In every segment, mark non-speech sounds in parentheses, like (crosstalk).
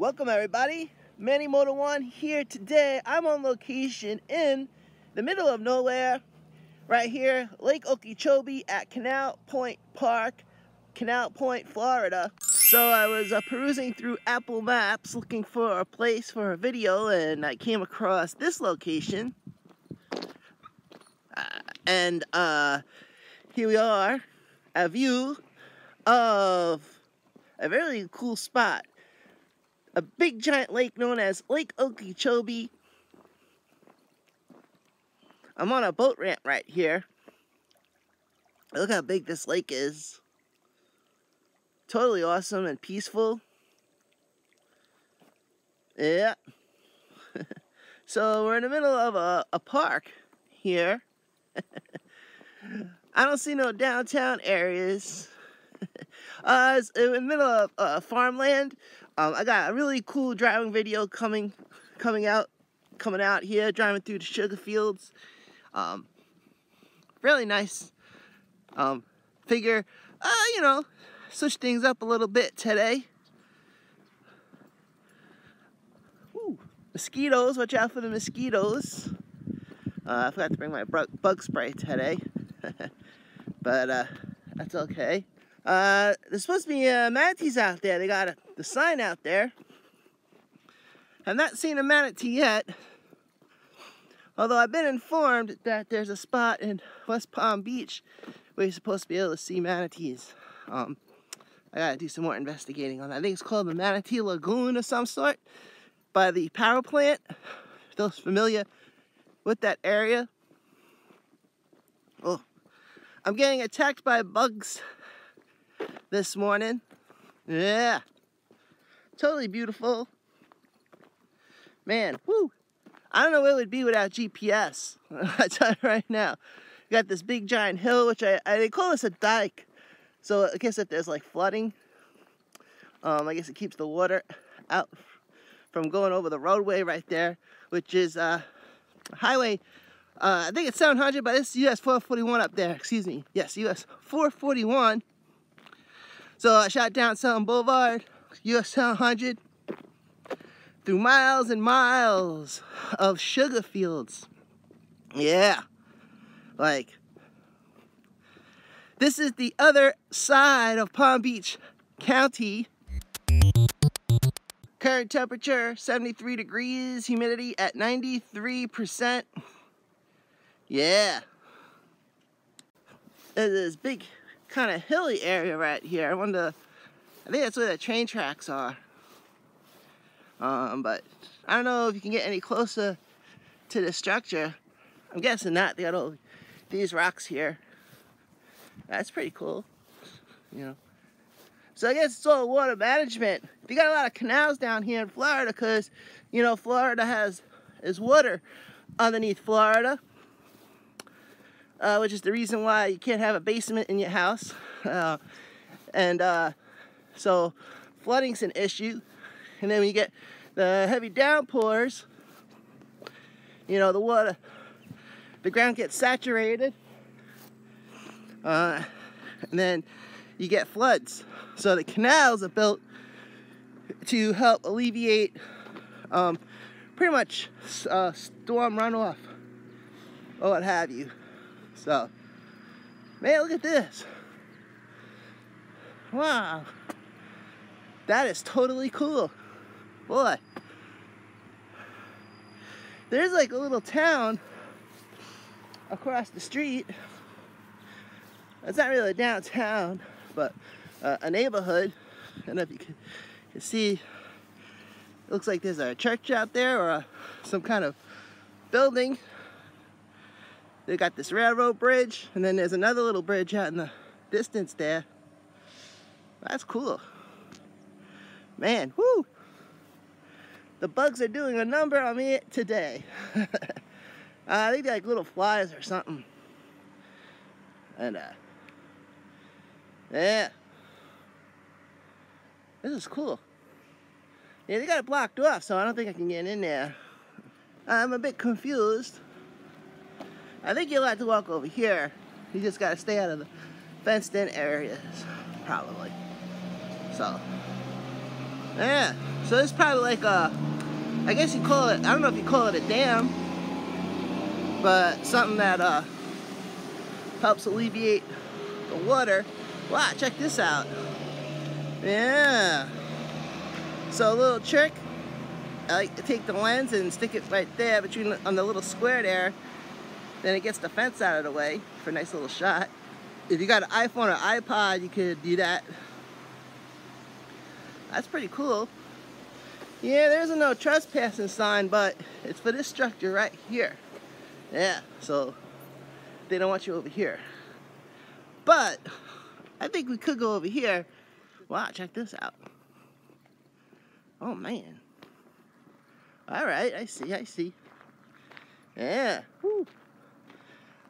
Welcome everybody, Manny Moto One here today. I'm on location in the middle of nowhere, right here, Lake Okeechobee at Canal Point Park, Canal Point, Florida. So I was uh, perusing through Apple Maps looking for a place for a video and I came across this location. Uh, and uh, here we are, a view of a very cool spot a big giant lake known as Lake Okeechobee. I'm on a boat ramp right here. Look how big this lake is. Totally awesome and peaceful. Yeah. (laughs) so we're in the middle of a, a park here. (laughs) I don't see no downtown areas. (laughs) uh, it's in the middle of uh, farmland. Um, I got a really cool driving video coming, coming out, coming out here, driving through the sugar fields. Um, really nice. Um, figure, uh, you know, switch things up a little bit today. Ooh, mosquitoes, watch out for the mosquitoes. Uh, I forgot to bring my bug spray today, (laughs) but uh, that's okay. Uh, there's supposed to be uh, manatees out there. They got a, the sign out there. I've not seen a manatee yet. Although I've been informed that there's a spot in West Palm Beach where you're supposed to be able to see manatees. Um, I gotta do some more investigating on that. I think it's called the Manatee Lagoon of some sort by the power plant. Those familiar with that area. Oh, I'm getting attacked by bugs this morning. Yeah. Totally beautiful. Man, whoo. I don't know where it would be without GPS. (laughs) I tell you right now. You got this big giant hill, which I, I they call this a dike. So I guess if there's like flooding, um, I guess it keeps the water out from going over the roadway right there, which is uh, highway. Uh, I think it's 700, but it's US 441 up there. Excuse me. Yes, US 441. So I shot down Selma Boulevard, US 100, through miles and miles of sugar fields. Yeah, like, this is the other side of Palm Beach County. Current temperature 73 degrees, humidity at 93%. Yeah. There's this big kind of hilly area right here. I wonder, I think that's where the train tracks are. Um, but I don't know if you can get any closer to the structure. I'm guessing not. They got all these rocks here. That's pretty cool, you know. So I guess it's all water management. They got a lot of canals down here in Florida because, you know, Florida has is water underneath Florida uh, which is the reason why you can't have a basement in your house. Uh, and uh, so flooding's an issue. And then when you get the heavy downpours, you know, the water, the ground gets saturated. Uh, and then you get floods. So the canals are built to help alleviate um, pretty much uh, storm runoff or what have you. So, man, look at this. Wow. That is totally cool. Boy. There's like a little town across the street. It's not really downtown, but uh, a neighborhood. i And if you can, can see, it looks like there's a church out there or a, some kind of building they got this railroad bridge, and then there's another little bridge out in the distance there. That's cool. Man, whoo! The bugs are doing a number on me today. (laughs) uh, I think they're like little flies or something. And, uh, yeah. This is cool. Yeah, they got it blocked off, so I don't think I can get in there. I'm a bit confused. I think you'll have to walk over here. You just gotta stay out of the fenced in areas, probably. So, Yeah. So it's probably like a, I guess you call it, I don't know if you call it a dam, but something that uh, helps alleviate the water. Wow, check this out. Yeah. So a little trick, I like to take the lens and stick it right there between on the little square there. Then it gets the fence out of the way for a nice little shot. If you got an iPhone or iPod, you could do that. That's pretty cool. Yeah, there's a no trespassing sign, but it's for this structure right here. Yeah, so they don't want you over here. But I think we could go over here. Wow, check this out. Oh man. All right, I see, I see. Yeah. Whew.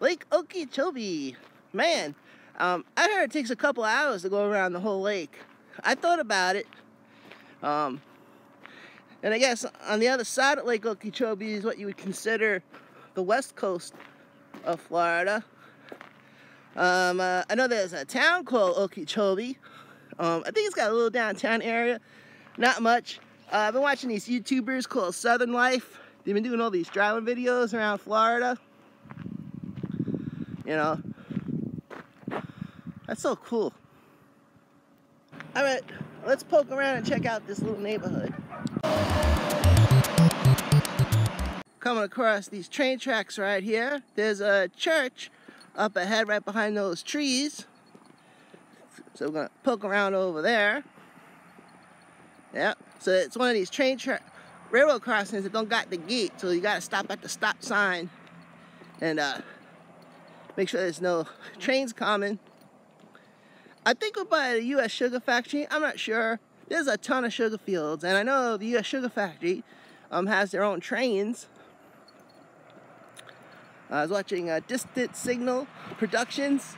Lake Okeechobee. Man, um, I heard it takes a couple hours to go around the whole lake. I thought about it. Um, and I guess on the other side of Lake Okeechobee is what you would consider the west coast of Florida. Um, uh, I know there's a town called Okeechobee. Um, I think it's got a little downtown area. Not much. Uh, I've been watching these YouTubers called Southern Life. They've been doing all these driving videos around Florida. You know, that's so cool. All right, let's poke around and check out this little neighborhood. Coming across these train tracks right here. There's a church up ahead right behind those trees. So we're gonna poke around over there. Yep, so it's one of these train railroad crossings that don't got the gate, so you gotta stop at the stop sign and uh, make sure there's no trains coming. I think we're by the U.S. Sugar Factory. I'm not sure. There's a ton of sugar fields, and I know the U.S. Sugar Factory um, has their own trains. I was watching uh, Distant Signal Productions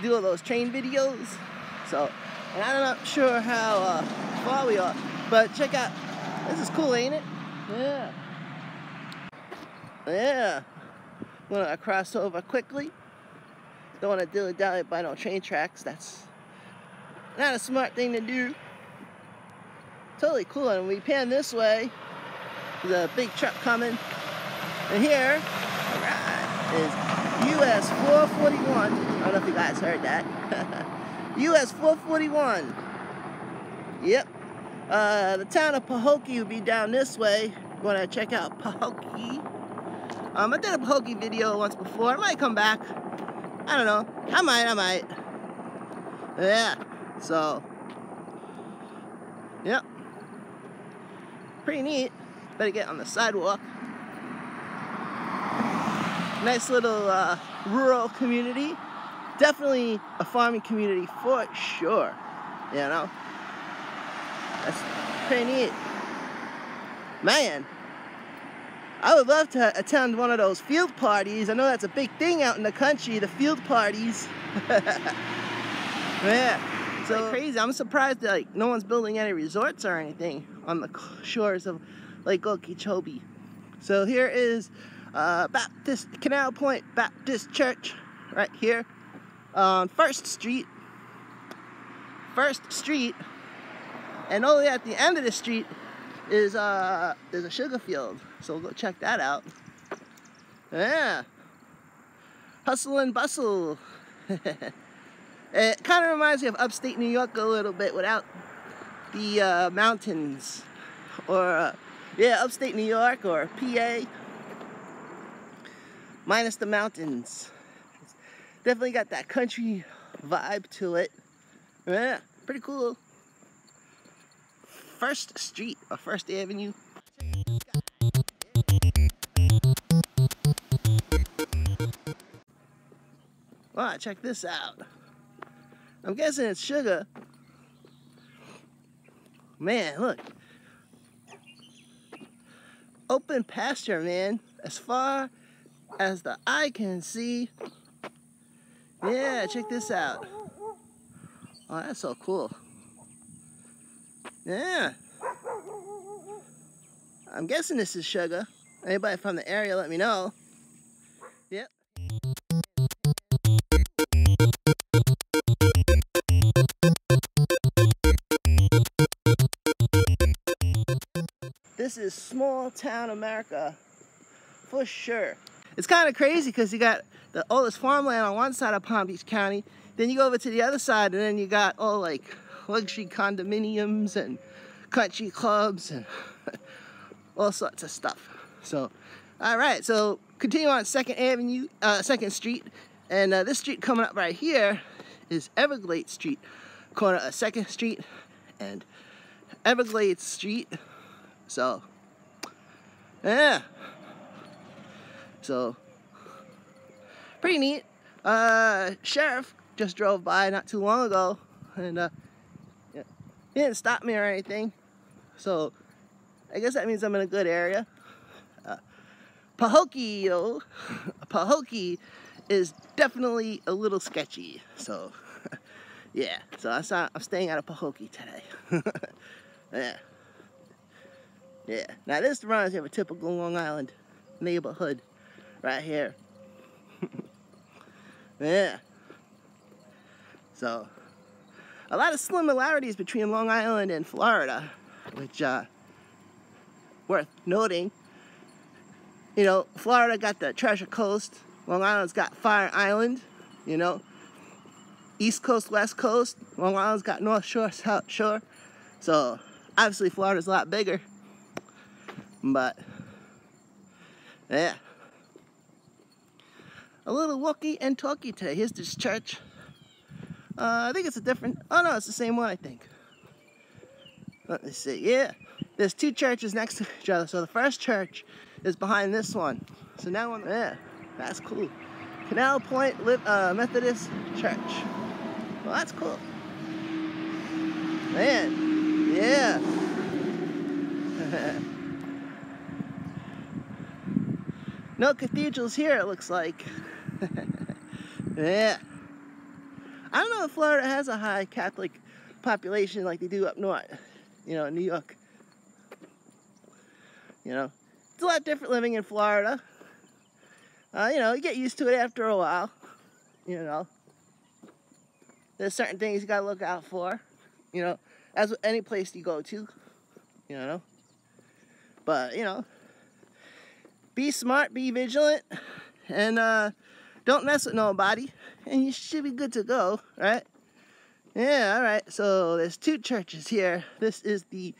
do all those train videos. So, and I'm not sure how uh, far we are, but check out. This is cool, ain't it? Yeah. Yeah. I'm gonna cross over quickly. Don't want to dilly dally by no train tracks. That's not a smart thing to do. Totally cool. And we pan this way, there's a big truck coming. And here, is US 441. I don't know if you guys heard that. (laughs) US 441. Yep. Uh, the town of Pahokee will be down this way. Want to check out Pahokee? Um, I did a Pahokee video once before. I might come back. I don't know. I might, I might. Yeah. So, yep. Pretty neat. Better get on the sidewalk. Nice little uh, rural community. Definitely a farming community for sure. You know? That's pretty neat. Man, I would love to attend one of those field parties. I know that's a big thing out in the country, the field parties. (laughs) yeah. So like crazy. I'm surprised that like no one's building any resorts or anything on the (laughs) shores of Lake Okeechobee. So here is uh, Baptist Canal Point Baptist Church right here on First Street. First Street, and only at the end of the street is uh is a sugar field. So we'll go check that out. Yeah, hustle and bustle. (laughs) It kind of reminds me of upstate New York a little bit without the uh, mountains. Or, uh, yeah, upstate New York or PA. Minus the mountains. It's definitely got that country vibe to it. Yeah, pretty cool. First Street or First Avenue. Wow, check this out. I'm guessing it's sugar. Man, look. Open pasture, man. As far as the eye can see. Yeah, check this out. Oh, that's so cool. Yeah. I'm guessing this is sugar. Anybody from the area, let me know. This is small town America for sure. It's kind of crazy because you got the, all this farmland on one side of Palm Beach County. Then you go over to the other side and then you got all like luxury condominiums and country clubs and (laughs) all sorts of stuff. So, all right, so continue on 2nd Avenue, uh, 2nd Street. And uh, this street coming up right here is Everglades Street, corner of 2nd Street and Everglades Street. So, yeah. So, pretty neat. Uh, sheriff just drove by not too long ago, and uh, he didn't stop me or anything. So, I guess that means I'm in a good area. Uh, Pahokee, though, Pahokee is definitely a little sketchy. So, (laughs) yeah. So I saw, I'm staying out of Pahokee today. (laughs) yeah. Yeah. Now this reminds me of a typical Long Island neighborhood right here. (laughs) yeah. So, a lot of similarities between Long Island and Florida, which uh, worth noting. You know, Florida got the Treasure Coast. Long Island's got Fire Island. You know, East Coast, West Coast. Long Island's got North Shore, South Shore. So, obviously, Florida's a lot bigger. But, yeah. A little walkie and talkie today. Here's this church. Uh, I think it's a different, oh no, it's the same one, I think. Let me see, yeah. There's two churches next to each other. So the first church is behind this one. So now I'm, yeah, that's cool. Canal Point uh, Methodist Church. Well, that's cool. Man, yeah. No cathedrals here, it looks like. (laughs) yeah. I don't know if Florida has a high Catholic population like they do up north, you know, in New York. You know, it's a lot different living in Florida. Uh, you know, you get used to it after a while. You know, there's certain things you gotta look out for. You know, as any place you go to. You know, but you know, be smart, be vigilant, and uh, don't mess with nobody, and you should be good to go, right? Yeah, all right. So there's two churches here. This is the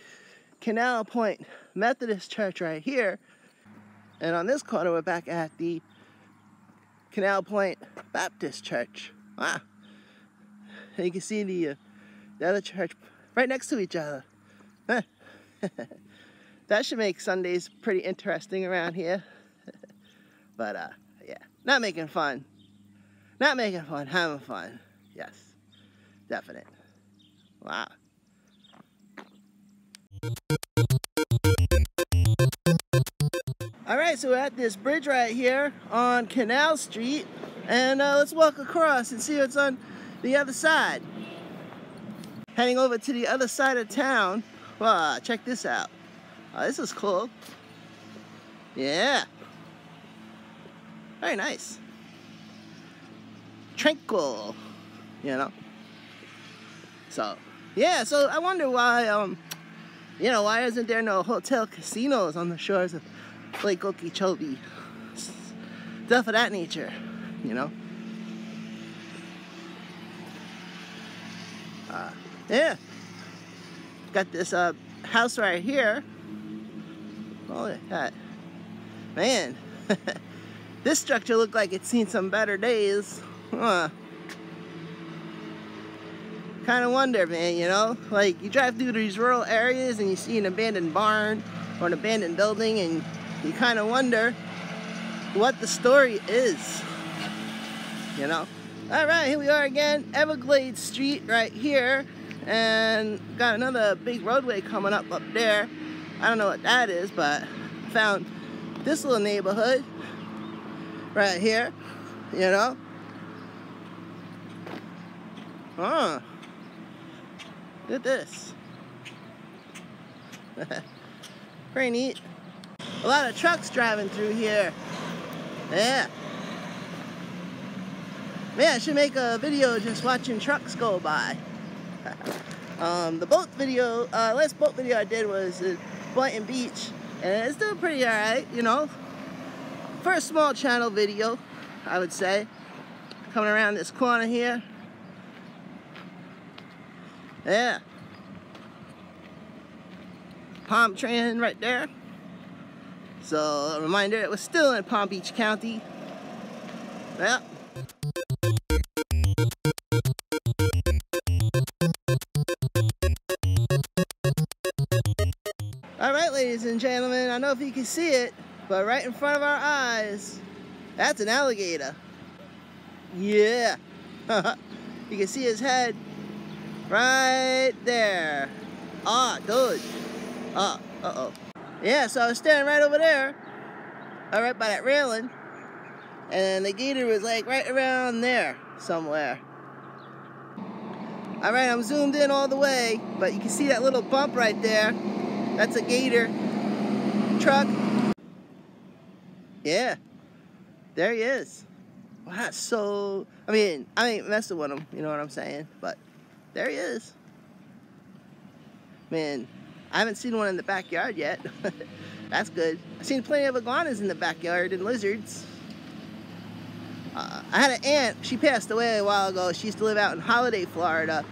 Canal Point Methodist Church right here. And on this corner, we're back at the Canal Point Baptist Church. Wow. And you can see the, uh, the other church right next to each other. (laughs) that should make Sundays pretty interesting around here. (laughs) but, uh, yeah, not making fun. Not making fun, having fun. Yes, definite. Wow. All right, so we're at this bridge right here on Canal Street, and uh, let's walk across and see what's on the other side. Heading over to the other side of town. Wow, check this out. Oh, this is cool. Yeah. Very nice. Tranquil, you know. So, yeah, so I wonder why, um, you know, why isn't there no hotel casinos on the shores of Lake Okeechobee? Stuff of that nature, you know. Uh, yeah. Got this uh, house right here. Look at that. Man. (laughs) This structure looked like it's seen some better days. Huh. Kind of wonder, man, you know? Like, you drive through these rural areas and you see an abandoned barn or an abandoned building and you kind of wonder what the story is. You know? All right, here we are again, Everglades Street right here. And got another big roadway coming up up there. I don't know what that is, but I found this little neighborhood right here, you know? Huh. Look at this. (laughs) Pretty neat. A lot of trucks driving through here. Yeah. Man, I should make a video just watching trucks go by. (laughs) um, the boat video, uh, last boat video I did was uh, Boynton Beach. And it's doing pretty alright, you know. For a small channel video, I would say. Coming around this corner here. Yeah. Palm Tran right there. So, a reminder, it was still in Palm Beach County. Yeah. Ladies and gentlemen, I don't know if you can see it, but right in front of our eyes, that's an alligator. Yeah. (laughs) you can see his head right there. Ah, dude. Ah, uh-oh. Yeah, so I was standing right over there, all right by that railing, and the gator was like right around there somewhere. All right, I'm zoomed in all the way, but you can see that little bump right there. That's a gator truck. Yeah, there he is. Wow, so, I mean, I ain't messing with him, you know what I'm saying? But there he is. Man, I haven't seen one in the backyard yet. (laughs) That's good. I've seen plenty of iguanas in the backyard and lizards. Uh, I had an aunt, she passed away a while ago. She used to live out in Holiday, Florida.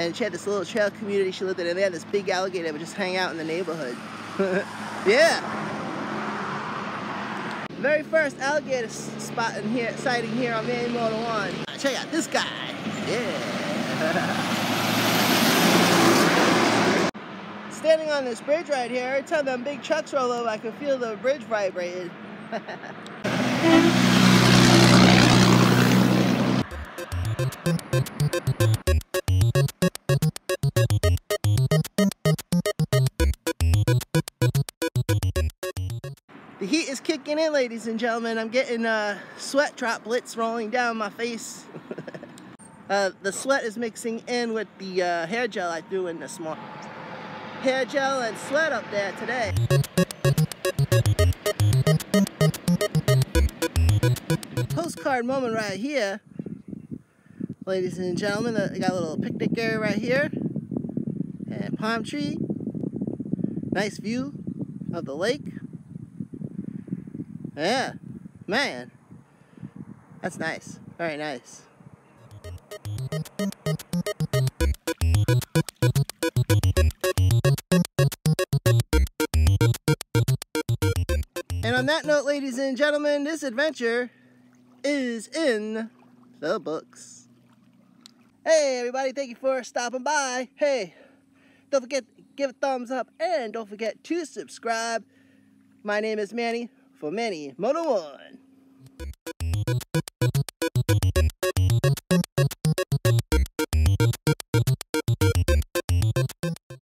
And she had this little trail community she lived in, and they had this big alligator that would just hang out in the neighborhood. (laughs) yeah. Very first alligator spot in here, sighting here on Manny Moto 1. Uh, check out this guy. Yeah. (laughs) standing on this bridge right here, every time them big trucks roll over, I can feel the bridge vibrating. (laughs) in, ladies and gentlemen. I'm getting uh, sweat droplets rolling down my face. (laughs) uh, the sweat is mixing in with the uh, hair gel I threw in this morning hair gel and sweat up there today. Postcard moment right here. Ladies and gentlemen, I got a little picnic area right here. And palm tree. Nice view of the lake. Yeah, man. That's nice. Very nice. And on that note, ladies and gentlemen, this adventure is in the books. Hey, everybody, thank you for stopping by. Hey, don't forget give a thumbs up and don't forget to subscribe. My name is Manny for Manny Moto 1.